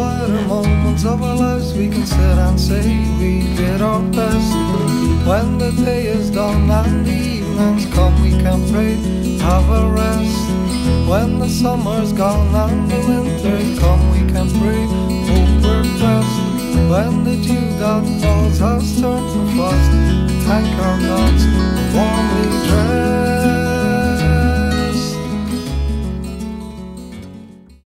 For moments of our lives, we can sit and say we did our best. When the day is done and the evenings come, we can pray, have a rest. When the summer's gone and the winter's come, we can pray, hope we're blessed. When the dew that falls has turned to frost, thank our gods.